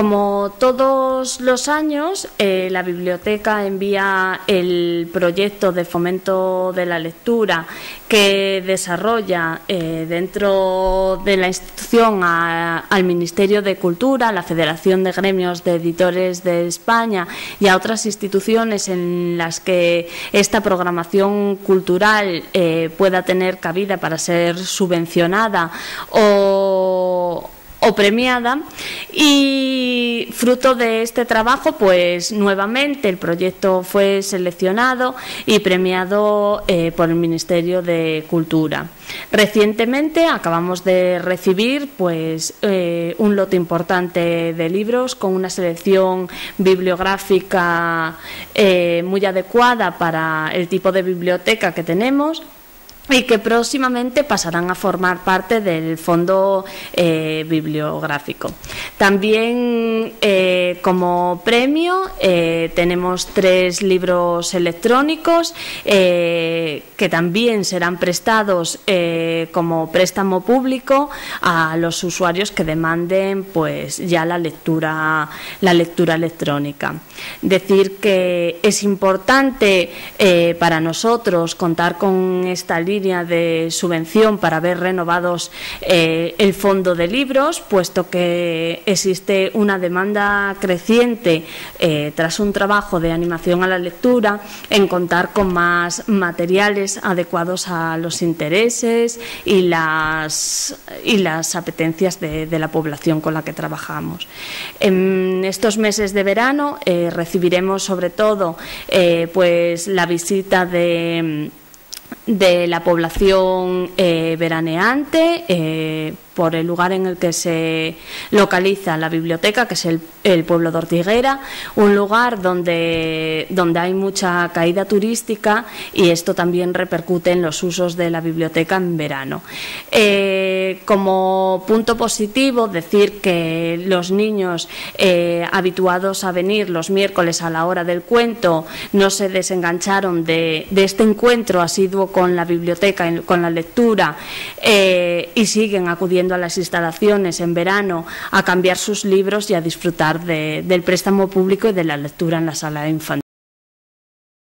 Como todos los años, eh, la biblioteca envía el proyecto de fomento de la lectura que desarrolla eh, dentro de la institución al Ministerio de Cultura, a la Federación de Gremios de Editores de España y a otras instituciones en las que esta programación cultural eh, pueda tener cabida para ser subvencionada o premiada y fruto de este trabajo pues nuevamente el proyecto fue seleccionado y premiado eh, por el Ministerio de Cultura. Recientemente acabamos de recibir pues eh, un lote importante de libros con una selección bibliográfica eh, muy adecuada para el tipo de biblioteca que tenemos y que próximamente pasarán a formar parte del fondo eh, bibliográfico. También eh, como premio eh, tenemos tres libros electrónicos que también serán prestados como préstamo público a los usuarios que demanden pues ya la lectura la lectura electrónica. Decir que es importante para nosotros contar con esta línea de subvención para ver renovados eh, el fondo de libros, puesto que existe una demanda creciente eh, tras un trabajo de animación a la lectura en contar con más materiales adecuados a los intereses y las, y las apetencias de, la población con la que trabajamos. En estos meses de verano eh, recibiremos sobre todo pues la visita de de la población eh, veraneante, eh, por el lugar en el que se localiza la biblioteca, que es el, pueblo de Ortiguera, un lugar donde, donde hay mucha caída turística y esto también repercute en los usos de la biblioteca en verano. Eh, como punto positivo, decir que los niños habituados a venir los miércoles a la hora del cuento no se desengancharon de, este encuentro asiduo con la biblioteca, con la lectura eh, y siguen acudiendo a las instalaciones en verano a cambiar sus libros y a disfrutar del préstamo público y de la lectura en la sala infantil.